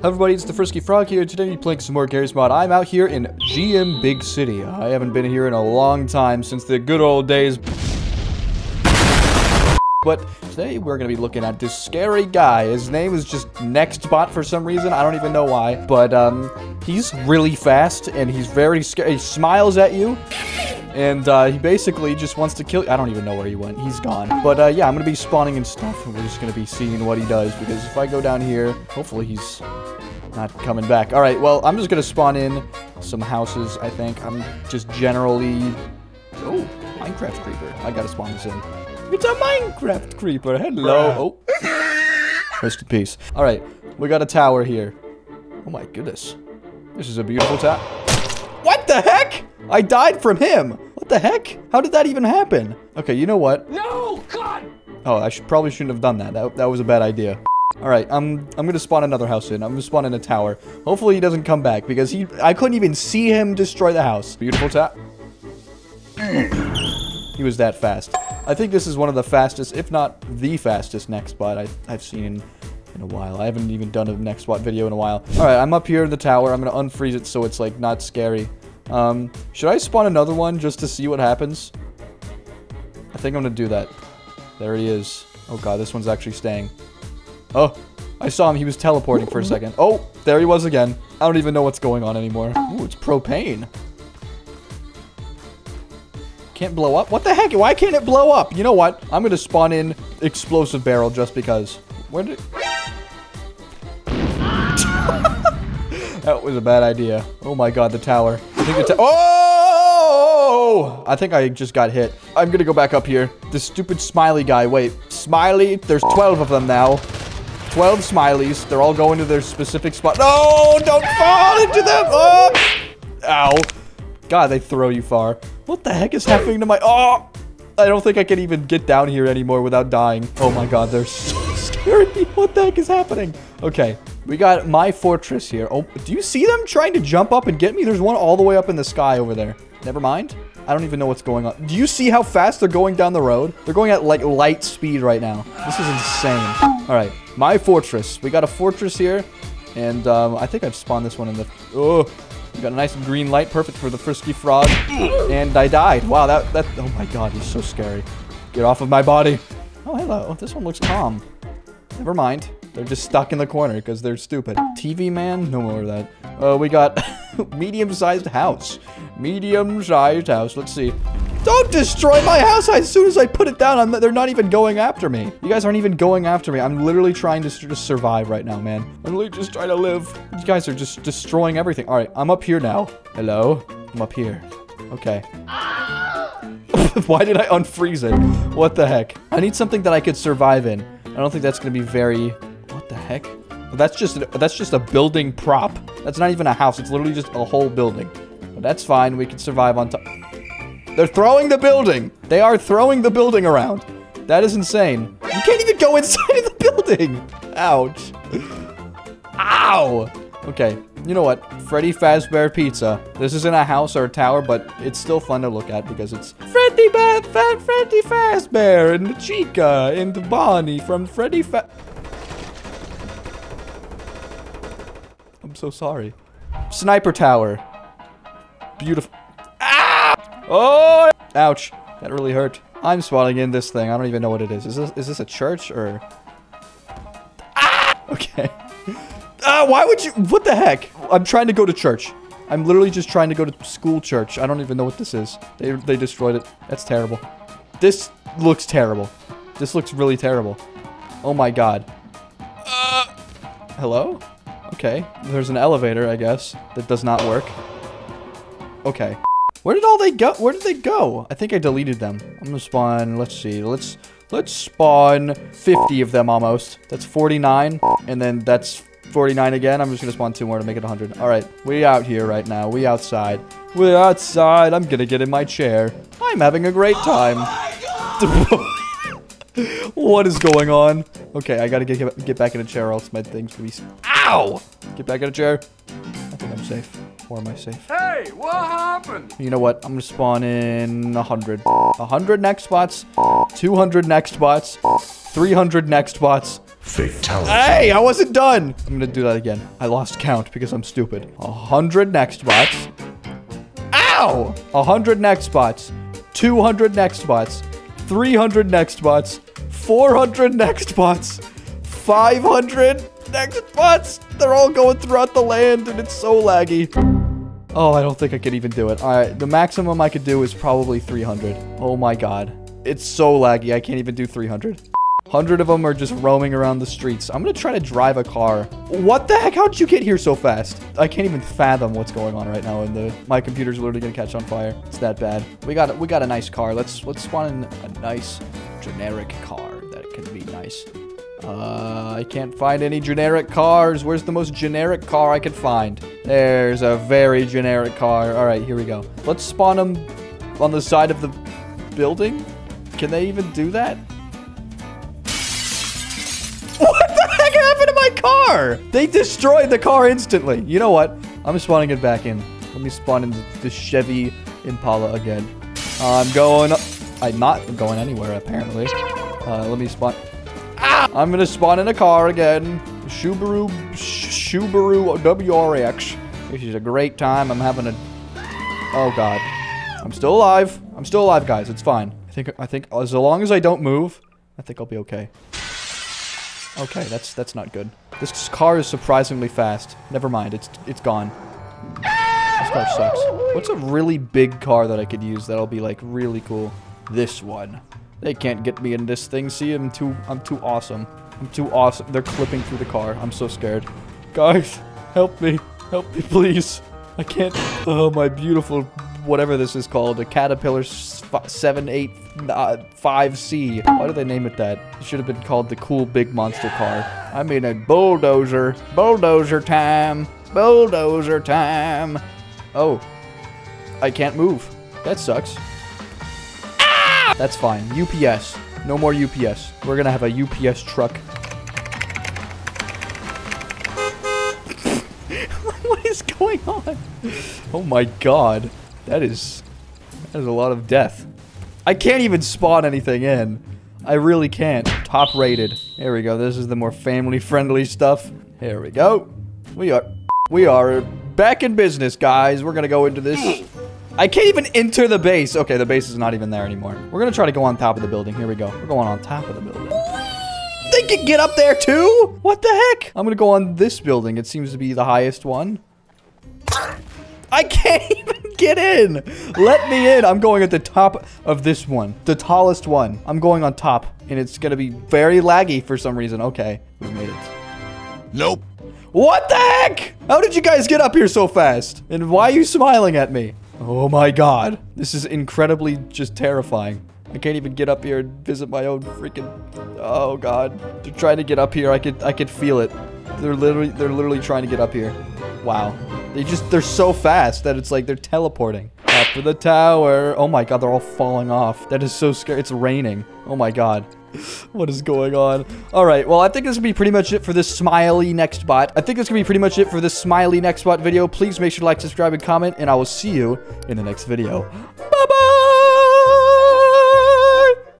Everybody, it's the Frizky Frog here. Today we're playing some more Garry's Mod. I'm out here in GM Big City. I haven't been here in a long time, since the good old days. But today we're going to be looking at this scary guy. His name is just Nextbot for some reason. I don't even know why. But um, he's really fast and he's very scary. He smiles at you. And uh, he basically just wants to kill. I don't even know where he went. He's gone. But uh, yeah, I'm going to be spawning and stuff. And we're just going to be seeing what he does. Because if I go down here, hopefully he's not coming back. All right, well, I'm just going to spawn in some houses, I think. I'm just generally... Oh, Minecraft creeper. I got to spawn this in. It's a Minecraft creeper. Hello. Oh. Rest in peace. All right, we got a tower here. Oh my goodness. This is a beautiful tower. What the heck? I died from him. What the heck? How did that even happen? Okay, you know what? No, God! Oh, I should probably shouldn't have done that. That, that was a bad idea. All right, I'm I'm gonna spawn another house in. I'm gonna spawn in a tower. Hopefully he doesn't come back because he I couldn't even see him destroy the house. Beautiful tap. He was that fast. I think this is one of the fastest, if not the fastest Nextbot I, I've seen in, in a while. I haven't even done a Nextbot video in a while. Alright, I'm up here in the tower. I'm going to unfreeze it so it's, like, not scary. Um, should I spawn another one just to see what happens? I think I'm to do that. There he is. Oh god, this one's actually staying. Oh, I saw him. He was teleporting for a second. Oh, there he was again. I don't even know what's going on anymore. Ooh, it's propane. Can't blow up? What the heck? Why can't it blow up? You know what? I'm to spawn in explosive barrel just because. Where did... that was a bad idea. Oh my god, the tower. Think the Oh! I think I just got hit. I'm to go back up here. This stupid smiley guy. Wait, smiley? There's 12 of them now. 12 smileys. They're all going to their specific spot. No! Don't fall into them! Oh! Ow. God, they throw you far. What the heck is happening to my... Oh! I don't think I can even get down here anymore without dying. Oh my god, they're so scary. What the heck is happening? Okay, we got my fortress here. Oh, do you see them trying to jump up and get me? There's one all the way up in the sky over there. Never mind. I don't even know what's going on. Do you see how fast they're going down the road? They're going at like light speed right now. This is insane. All right, my fortress. We got a fortress here. And um, I think I've spawned this one in the... Oh, we got a nice green light, perfect for the Frizky Frog. And I died. Wow, that, that, oh my god, he's so scary. Get off of my body. Oh, hello. This one looks calm. Never mind. They're just stuck in the corner because they're stupid. TV man? No more of that. Uh, we got medium-sized house. Medium-sized house. Let's see. Don't destroy my house as soon as I put it down. I'm, they're not even going after me. You guys aren't even going after me. I'm literally trying to just survive right now, man. I'm literally just trying to live. You guys are just destroying everything. All right, I'm up here now. Hello? I'm up here. Okay. Why did I unfreeze it? What the heck? I need something that I could survive in. I don't think that's going to be very... Heck? That's just that's just a building prop. That's not even a house. It's literally just a whole building. But that's fine. We can survive on top. They're throwing the building. They are throwing the building around. That is insane. You can't even go inside of the building. Ouch. Ow. Okay, you know what? Freddy Fazbear Pizza. This isn't a house or a tower, but it's still fun to look at because it's Freddy ba Fa Freddy Fazbear and Chica and the Bonnie from Freddy Fa- so sorry. Sniper Tower. Beautiful. Ah! Oh! Ouch. That really hurt. I'm spawning in this thing. I don't even know what it is. Is this, is this a church or... Ah! Okay. Ah, why would you... What the heck? I'm trying to go to church. I'm literally just trying to go to school church. I don't even know what this is. They, they destroyed it. That's terrible. This looks terrible. This looks really terrible. Oh my god. Uh, hello? Okay. There's an elevator, I guess, that does not work. Okay. Where did all they go? Where did they go? I think I deleted them. I'm gonna spawn, let's see, let's, let's spawn 50 of them almost. That's 49, and then that's 49 again. I'm just gonna spawn two more to make it 100. All right, we out here right now. We outside. We're outside. I'm gonna get in my chair. I'm having a great time. Oh what is going on? Okay, I gotta get get back in a chair, or else my thing's gonna be. Ow! Get back in a chair. I think I'm safe. Or am I safe? Hey, what happened? You know what? I'm gonna spawn in a 100. A 100 next bots, 200 next bots, 300 next bots, Fatality. Hey, I wasn't done. I'm gonna do that again. I lost count because I'm stupid. A hundred next bots. Ow! A hundred next bots. 200 next bots. 300 next bots. 400 next bots. 500 next bots. They're all going throughout the land and it's so laggy. Oh, I don't think I could even do it. All right, the maximum I could do is probably 300. Oh my god. It's so laggy. I can't even do 300. 100 of them are just roaming around the streets. I'm gonna try to drive a car. What the heck? How'd you get here so fast? I can't even fathom what's going on right now. And the my computer's literally gonna catch on fire. It's that bad. We got we got a nice car. Let's let's spawn in a nice generic car that can be nice. Uh, I can't find any generic cars. Where's the most generic car I could find? There's a very generic car. All right, here we go. Let's spawn them on the side of the building. Can they even do that? What the heck happened to my car? They destroyed the car instantly. You know what? I'm spawning it back in. Let me spawn in the Chevy Impala again. I'm going... I'm not going anywhere, apparently. Uh, let me spawn... Ah! I'm gonna spawn in a car again. Subaru... Subaru WRX. This is a great time. I'm having a... Oh, God. I'm still alive. I'm still alive, guys. It's fine. I think... I think as long as I don't move, I think I'll be okay. Okay, that's that's not good. This car is surprisingly fast. Never mind, it's it's gone. This car sucks. What's a really big car that I could use that'll be like really cool? This one. They can't get me in this thing. See, I'm too I'm too awesome. I'm too awesome. They're clipping through the car. I'm so scared. Guys, help me. Help me, please. I can't. Oh, my beautiful whatever this is called, a Caterpillar 785C. Why do they name it that? It should have been called the cool big monster car. I mean a bulldozer. Bulldozer time. Bulldozer time. Oh. I can't move. That sucks. That's fine. UPS. No more UPS. We're gonna have a UPS truck. what is going on? Oh my god. That is... That is a lot of death. I can't even spawn anything in. I really can't. Top rated. There we go. This is the more family-friendly stuff. Here we go. We are... We are back in business, guys. We're gonna go into this... I can't even enter the base. Okay, the base is not even there anymore. We're gonna try to go on top of the building. Here we go. We're going on top of the building. They can get up there too? What the heck? I'm gonna go on this building. It seems to be the highest one. I can't even get in. Let me in. I'm going at the top of this one. The tallest one. I'm going on top. And it's going to be very laggy for some reason. Okay. We made it. Nope. What the heck? How did you guys get up here so fast? And why are you smiling at me? Oh my god. This is incredibly just terrifying. I can't even get up here and visit my own freaking... Oh god. They're trying to get up here. I could I could feel it. They're literally they're literally trying to get up here. Wow. They just, they're so fast that it's like they're teleporting. Up to the tower. Oh my god, they're all falling off. That is so scary. It's raining. Oh my god. What is going on? All right, well, I think this will be pretty much it for this Smiley Next Bot. I think this going to be pretty much it for this Smiley Next Bot video. Please make sure to like, subscribe, and comment, and I will see you in the next video. Bye-bye!